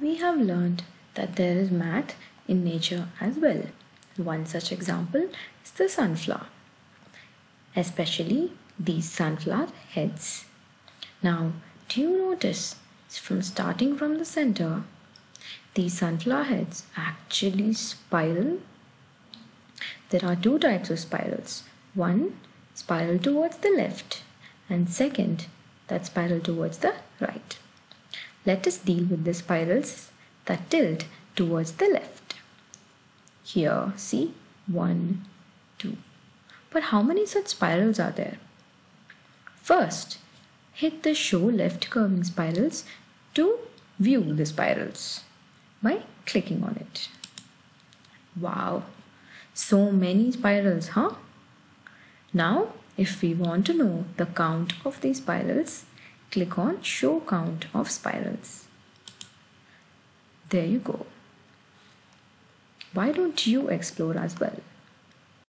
we have learned that there is math in nature as well. One such example is the sunflower, especially these sunflower heads. Now, do you notice from starting from the center, these sunflower heads actually spiral? There are two types of spirals. One, spiral towards the left, and second, that spiral towards the right. Let us deal with the spirals that tilt towards the left. Here, see, one, two. But how many such spirals are there? First, hit the show left curving spirals to view the spirals by clicking on it. Wow, so many spirals, huh? Now, if we want to know the count of these spirals, click on show count of spirals. There you go. Why don't you explore as well?